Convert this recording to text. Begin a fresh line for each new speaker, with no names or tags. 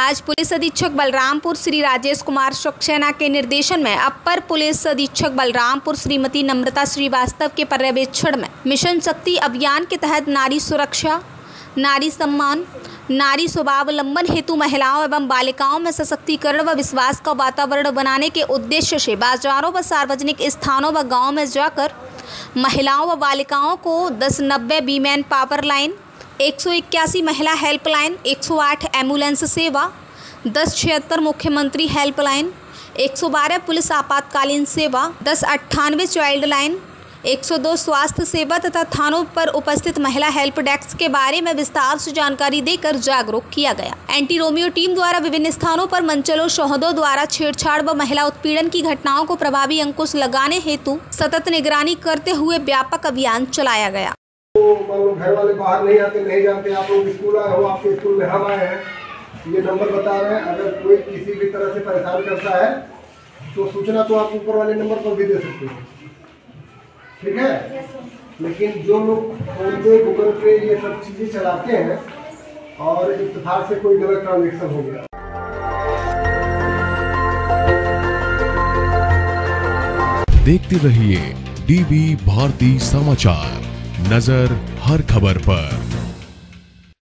आज पुलिस अधीक्षक बलरामपुर श्री राजेश कुमार सक्सेना के निर्देशन में अपर पुलिस अधीक्षक बलरामपुर श्रीमती नम्रता श्रीवास्तव के पर्यवेक्षण में मिशन शक्ति अभियान के तहत नारी सुरक्षा, नारी सम्मान, नारी स्वावलंबन हेतु महिलाओं एवं बालिकाओं में सशक्तिकरण व विश्वास का वातावरण बनाने के उद्देश्य से बाजारों व सार्वजनिक स्थानों व गाँव में जाकर महिलाओं व बालिकाओं को दस नब्बे बीमैन पावर लाइन एक सौ इक्यासी महिला हेल्पलाइन एक सौ आठ एंबुलेंस सेवा, दस छिहत्तर मुख्यमंत्री हेल्पलाइन एक सौ बारह पुलिस आपातकालीन सेवा, दस अट्ठानवे चाइल्ड लाइन 102 स्वास्थ्य सेवा तथा थानों पर उपस्थित महिला हेल्प डेस्क के बारे में विस्तार से जानकारी देकर जागरूक किया गया। एंटी रोमियो टीम द्वारा विभिन्न स्थानों पर मंचलों, शहदों द्वारा छेड़छाड़ व महिला उत्पीड़न की घटनाओं को प्रभावी अंकुश लगाने हेतु सतत निगरानी करते हुए व्यापक अभियान चलाया गया।
तो घर वाले बाहर नहीं आते, नहीं आप लोग स्कूल आए हो, आपके स्कूल में हम आए हैं। ये नंबर बता रहे हैं, अगर कोई किसी भी तरह से परेशान करता है तो सूचना तो आप ऊपर वाले नंबर पर भी दे सकते हैं। ठीक है? लेकिन जो लोग फ़ोन पे गूगल पे ये सब चीज़ें चलाते हैं, और इतफाक से कोई गलत ट्रांजेक्शन हो गया।
देखते रहिए डीबी भारती समाचार, नज़र हर खबर पर।